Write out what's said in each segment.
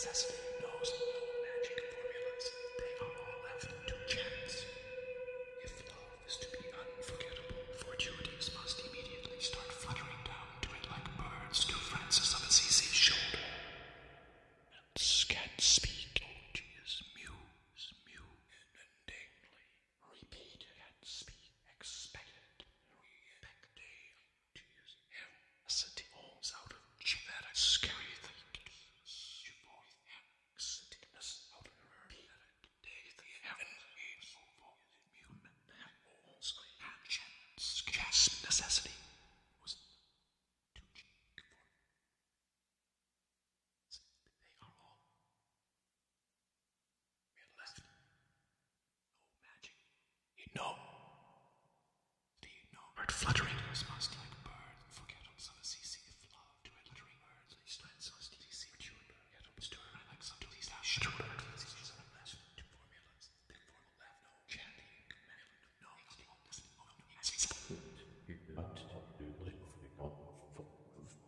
successful. know? Do you know? Fluttering ears must like birds forget on some CC if love to a fluttering bird. Please let some CC mature bird get up stir and like some to these dash. Sure, but please use our lesson to formulas. The formal no chanting. No, no, no,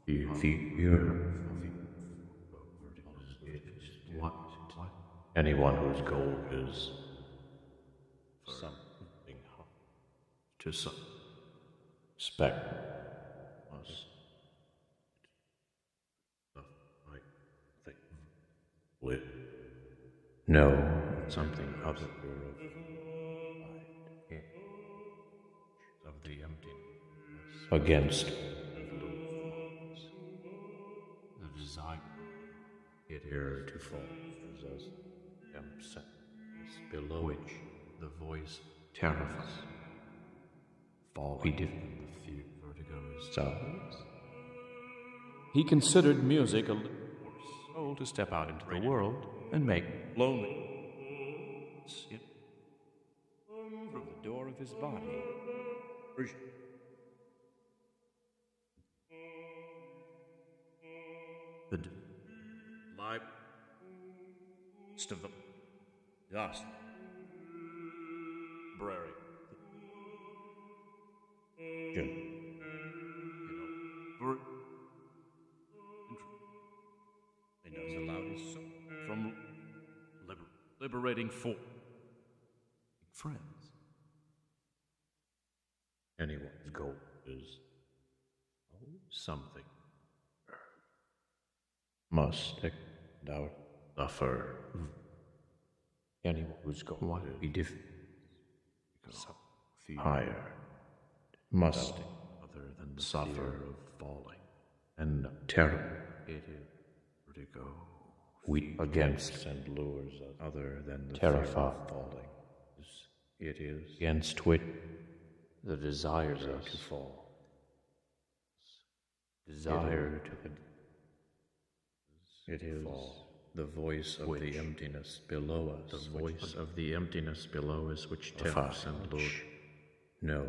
the ear what? Anyone whose goal is to some spec must I think live. No, something other of the emptiness against the desire it here to fall as am set below which the voice terrifies. Fall we did the fear vertigo is sounds. He considered music a little soul to step out into the world and make lonely. It through the door of his body. The d- library of the dust. Jim. You know, ver- and knows the loudest song from liber- liberating for friends. Anyone's goal is oh, something must stick out suffer. Anyone who's got what be diff higher must other than the suffer of falling and terror. It is vertigo. We against and lures other than the terrify of falling. It is against which the desires us to fall. Desire to it is the voice of the emptiness below us. The voice of the emptiness below us which tempts and lures. No,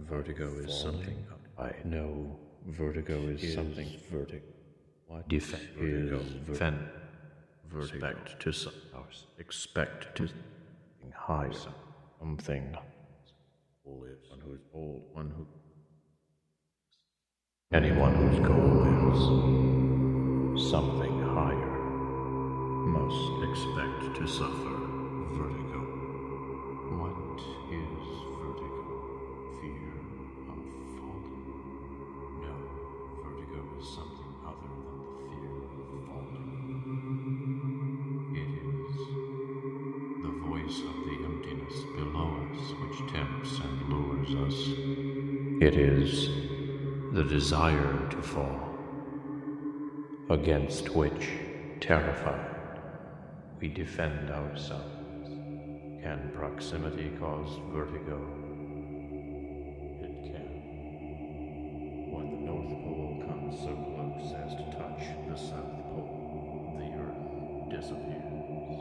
vertigo is something. I know vertigo is, something. Vertigo. What defend vertigo? Defend. Vertigo. Expect to some. Expect to hmm. something higher. Something. One who's old. One who. Anyone whose goal is something higher must expect to suffer vertigo. Us. It is the desire to fall, against which, terrified, we defend ourselves. Can proximity cause vertigo? It can. When the North Pole comes so close as to touch the South Pole, the Earth disappears.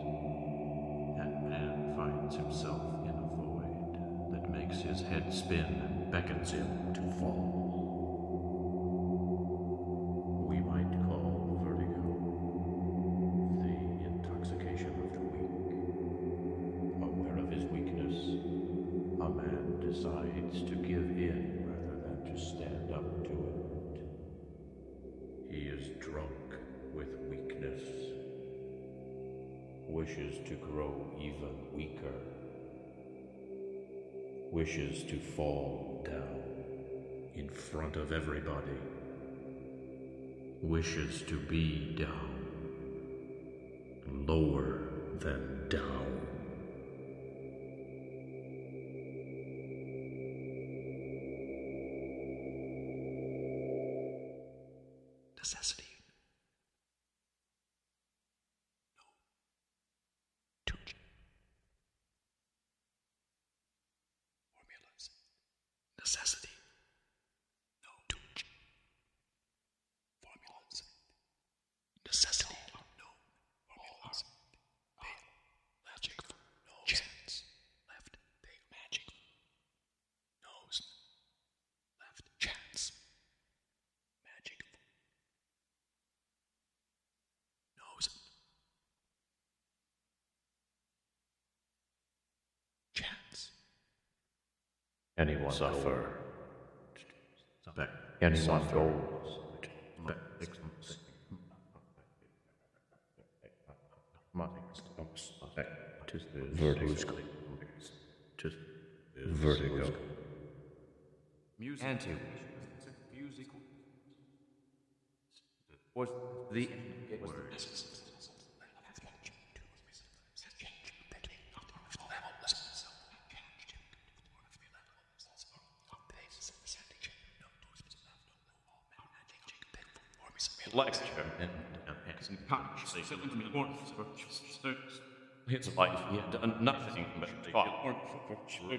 And man finds himself makes his head spin and beckons him to fall. We might call vertigo the intoxication of the weak. Aware of his weakness, a man decides to give in rather than to stand up to it. He is drunk with weakness, wishes to grow even weaker, wishes to fall down in front of everybody wishes to be down, lower than down. necessity. No. Touch. Formulas. Necessity. No. Touch. Formulas. Necessity. No. Formulas. Pale. Magic. No. Chance. Left. Pale. Magic. Nose. Left. Chance. Anyone suffer. Back, Anyone suffer. goes. Back, back vertigo. Vertigo. Music. Anti. Music. Was the Word. lecture and, and, and consciously so into the warmth for his life he had done nothing but talk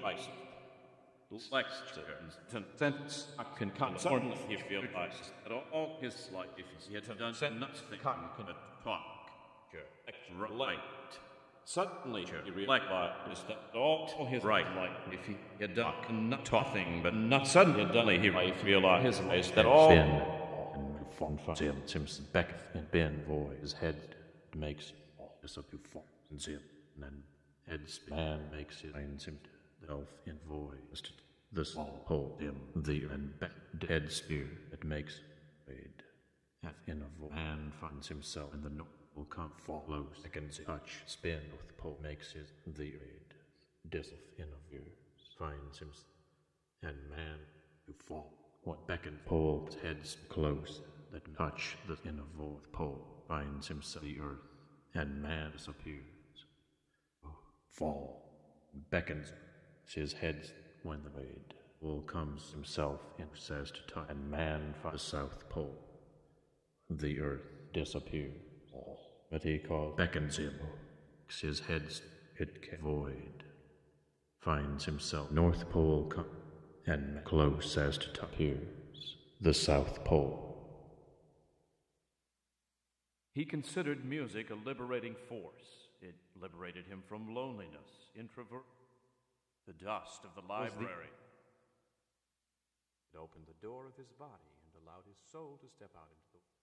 Christ. lecture and I can confidently he realized that all his life he had done nothing but talk right. Suddenly, he realized that all his right. life, if he had done nothing but not suddenly, suddenly he realized that all Finn and von Sim Sims back and Ben boy his head makes all this up to von Sim and then head man makes it. Finds him the elf in voice. This whole him the and back head spear it makes wade at in a vo- man finds himself in the no will come follows against touch spin with pole makes his the raid disself in a view finds him and man who fall. what beckon pole heads close that touch the inner void pole finds himself the earth and man disappears. Oh, fall beckons his head when the maid will comes himself and says to touch and man finds the south pole the earth disappears. But he calls beckons him his head's it ca- void finds himself north pole co- and close as to appears the south pole He considered music a liberating force. It liberated him from loneliness, introvert, the dust of the library. It opened the door of his body and allowed his soul to step out into the friends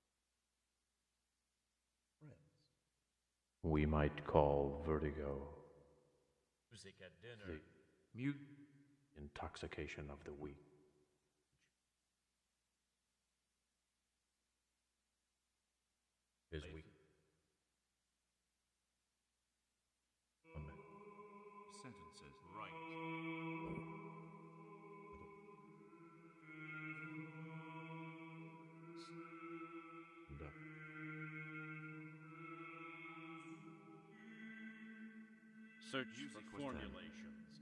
we might call vertigo music at dinner. the mute intoxication of the weak Search for formulations